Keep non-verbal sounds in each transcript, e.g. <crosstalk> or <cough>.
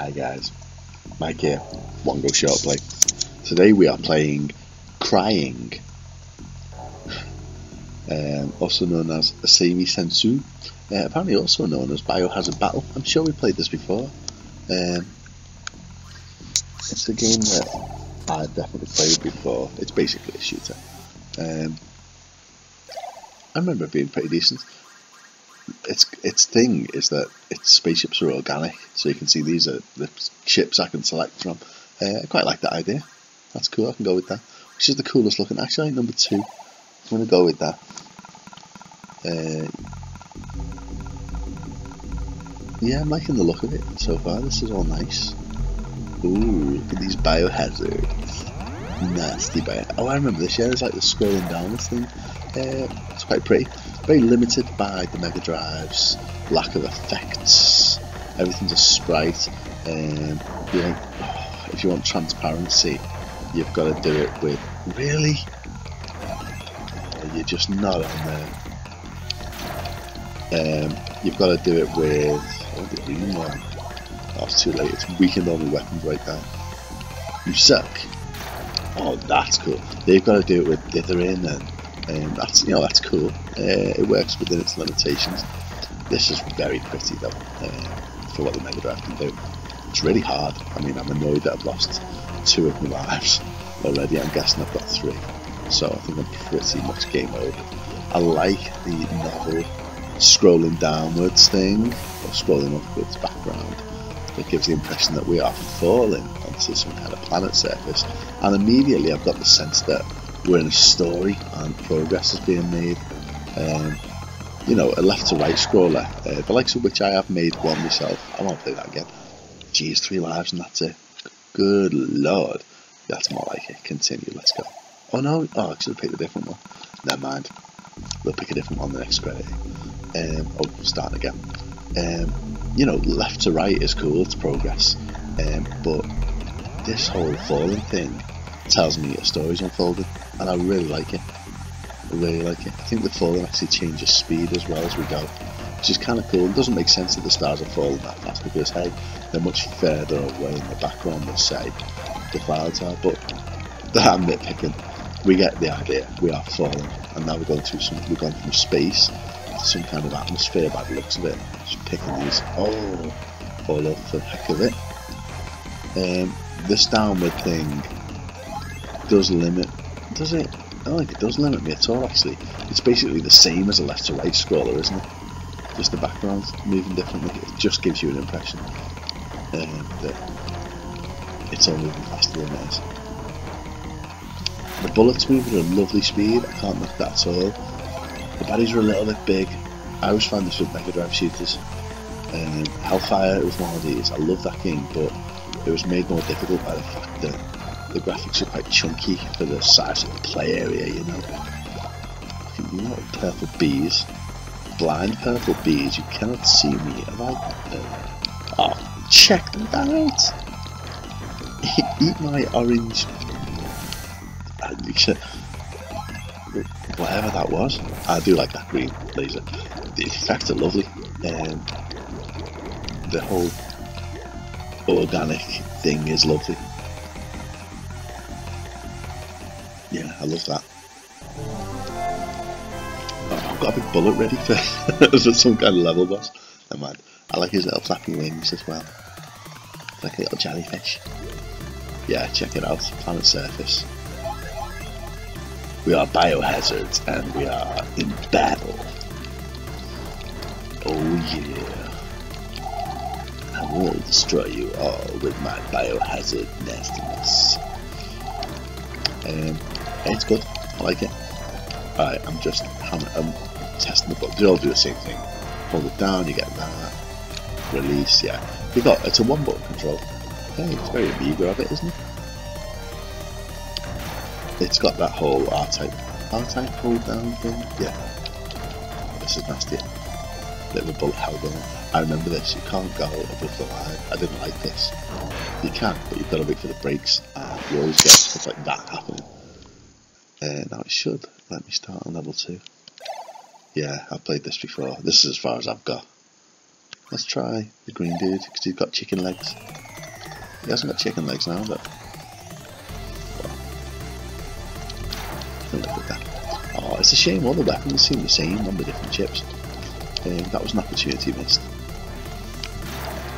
Hi guys, Mike here, One Go Short Play. Today we are playing Crying, um, also known as Asami Sensu, uh, apparently also known as Biohazard Battle. I'm sure we played this before. Um, it's a game that I definitely played before. It's basically a shooter. Um, I remember being pretty decent its its thing is that its spaceships are organic, so you can see these are the ships I can select from. Uh, I quite like that idea. That's cool. I can go with that. Which is the coolest looking? Actually, number two. I'm gonna go with that. Uh, yeah, I'm liking the look of it so far. This is all nice. Ooh, look at these biohazards. Nasty bio. Oh, I remember this. Yeah, it's like the scrolling down this thing. Uh, it's quite pretty very limited by the Mega Drive's lack of effects. Everything's a sprite. Um, you know, if you want transparency, you've got to do it with really. You're just not on there. Um, you've got to do it with oh, the green one. Oh, it's too late. It's weakened all my weapons right now. You suck. Oh, that's cool. You've got to do it with dithering and um, that's you know that's cool. Uh, it works within its limitations. This is very pretty though uh, for what the Mega Drive can do. It's really hard. I mean, I'm annoyed that I've lost two of my lives <laughs> already. I'm guessing I've got three, so I think I'm pretty much game over. I like the novel scrolling downwards thing or scrolling upwards background. It gives the impression that we are falling onto some kind of planet surface, and immediately I've got the sense that we're in a story and progress is being made. Um, you know, a left to right scroller, uh, the likes of which I have made one myself. I won't play that again. Geez, three lives and that's it. Good lord. That's more like it. Continue, let's go. Oh no, oh, I should have picked a different one. Never mind. We'll pick a different one the next credit. Um, oh, start again. Um, you know, left to right is cool, it's progress. Um, but this whole falling thing tells me a story's unfolding and I really like it. I really like it. I think the falling actually changes speed as well as we go, which is kind of cool. It doesn't make sense that the stars are falling that fast because, hey, they're much further away in the background than, say, the clouds are. But <laughs> I'm nitpicking. We get the idea. We are falling, and now we're going through some. We're going from space to some kind of atmosphere by the looks of it. Just picking these. Oh, all up for the heck of it. Um, this downward thing does limit does it? I don't think it does limit me at all, actually. It's basically the same as a left to right scroller, isn't it? Just the background's moving differently. It just gives you an impression um, that it's all moving faster than it is. The bullets move at a lovely speed, I can't knock that at all. The baddies are a little bit big. I always find this with Mega Drive shooters. Um, Hellfire was one of these. I love that game, but it was made more difficult by the fact that the graphics are quite chunky for the size of the play area, you know. Purple bees. Blind purple bees, you cannot see me. Have I? Uh, oh, check that out! <laughs> Eat my orange. Whatever that was. I do like that green laser. The effects are lovely. Um, the whole organic thing is lovely. Yeah, I love that. Oh, I've got a big bullet ready for, <laughs> for some kind of level boss. Never mind. I like his little flappy wings as well. like a little jellyfish. Yeah, check it out. Planet surface. We are biohazards and we are in battle. Oh yeah. I will destroy you all with my biohazard nastiness. Um, it's good. I like it. Alright, I'm just I'm, I'm testing the button. They all do the same thing. Hold it down, you get that. Release, yeah. You got it's a one button control. Hey, it's very Amiga of it, isn't it? It's got that whole R-type R-type hold down thing. Yeah. This is nasty. Bit of a bullet hell going I remember this, you can't go above the line. I didn't like this. You can, but you've got to wait for the brakes. And you always get stuff like that happening. Uh, now it should let me start on level 2. Yeah, I've played this before. This is as far as I've got. Let's try the green dude, because he's got chicken legs. He hasn't got chicken legs now, but. Look at that. Oh, it's a shame all the weapons seem the same on the different chips. Um, that was an opportunity missed.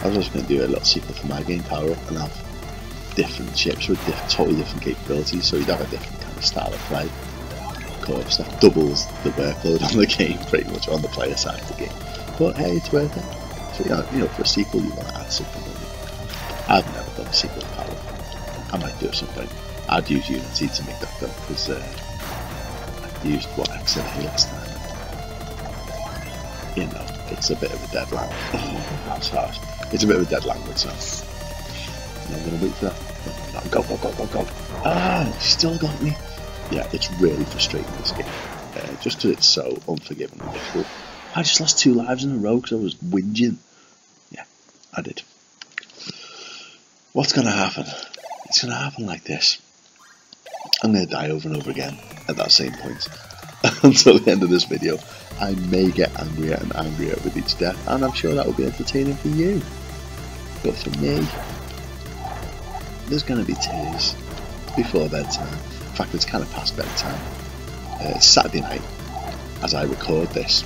I was just going to do a little sequel for my game Power Up and have different chips with diff totally different capabilities, so you'd have a different kind of style of play. Of course, that doubles the workload on the game pretty much on the player side of the game. But hey, it's worth it. So, you know, for a sequel, you want to add something. I've never done a sequel to Power I might do something. I'd use Unity to make that though, because uh, I used what XNA last time. You know, it's a bit of a dead language. <laughs> That's harsh. It's a bit of a dead language, so I'm gonna wait for that. Go, go, go, go, go. Ah, still got me. Yeah, it's really frustrating this game. Uh, just because it's so unforgiving and difficult. I just lost two lives in a row because I was whinging. Yeah, I did. What's gonna happen? It's gonna happen like this. I'm gonna die over and over again at that same point. <laughs> Until the end of this video, I may get angrier and angrier with each death, and I'm sure that will be entertaining for you. But for me, there's going to be tears before bedtime. Fact, it's kind of past bedtime. Uh, it's Saturday night as I record this,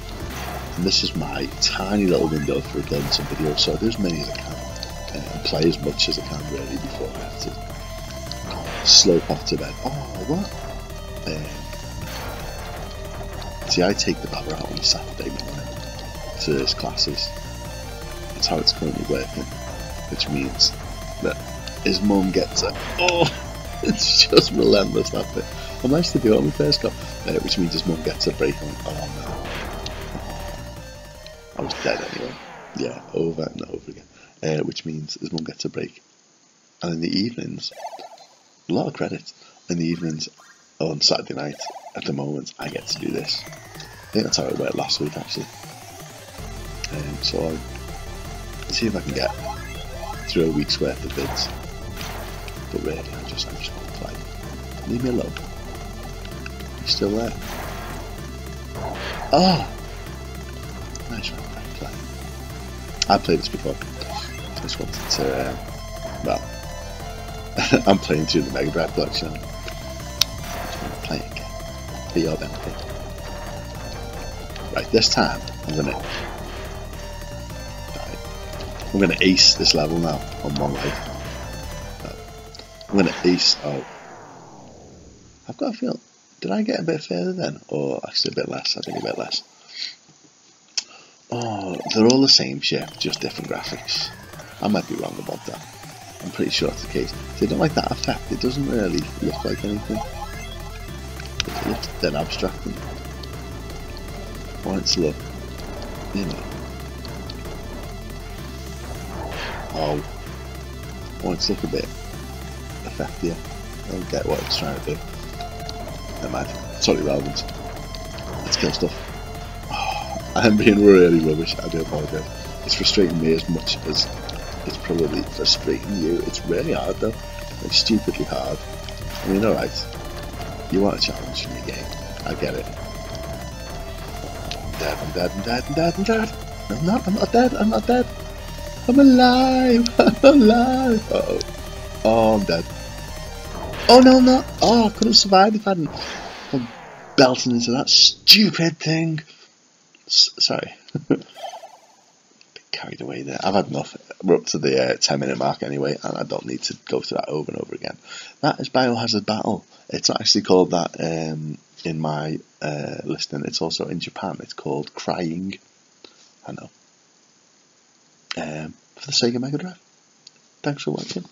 and this is my tiny little window for recording some videos, so I do as many as I can uh, and play as much as I can really before I have to slope off to bed. Oh, what? Um, see, I take the power out on a Saturday morning to his classes. That's how it's currently working, which means that his mum gets it. Oh, <laughs> it's just relentless that bit. I managed to do it on the first go, uh, which means his mum gets a break. I'm oh no. I was dead anyway. Yeah, over and over again. Uh, which means his mum gets a break. And in the evenings, a lot of credit. In the evenings on Saturday night, at the moment, I get to do this. I think that's how it went last week actually. Um, so I'll see if I can get through a week's worth of vids. But really, I just, I just want to play. Leave me alone. You still there? Oh! Nice one, play. I've played this before. I Just wanted to, uh, well, <laughs> I'm playing through the Mega Drive collection. I just want to play it again. For your benefit. Right, this time, I'm gonna I'm gonna ace this level now on one life. I'm gonna ace. Oh, I've got a feel. Did I get a bit further then, or actually a bit less? I think a bit less. Oh, they're all the same ship, just different graphics. I might be wrong about that. I'm pretty sure that's the case. They don't like that effect. It doesn't really look like anything. It looks dead abstract. Wants to look, you know. Oh, wants to look a bit effective. I don't get what it's trying to do. Never mind. Totally relevant. Let's kill stuff. Oh, I'm being really rubbish. I do apologise. It's frustrating me as much as it's probably frustrating you. It's really hard though. It's stupidly hard. I mean, alright. You want a challenge from your game. I get it. I'm dead, I'm dead, I'm dead, I'm dead, I'm dead. I'm not, I'm not dead, I'm not dead. I'm alive, <laughs> I'm alive. Uh oh. Oh, I'm dead. Oh no, no. Oh, I couldn't survive if I hadn't gone belting into that stupid thing. S sorry. <laughs> carried away there. I've had enough. We're up to the uh, 10 minute mark anyway, and I don't need to go through that over and over again. That is Biohazard Battle. It's actually called that um, in my uh, listing. It's also in Japan. It's called Crying. I know. Um, for the Sega Mega Drive. Thanks for watching.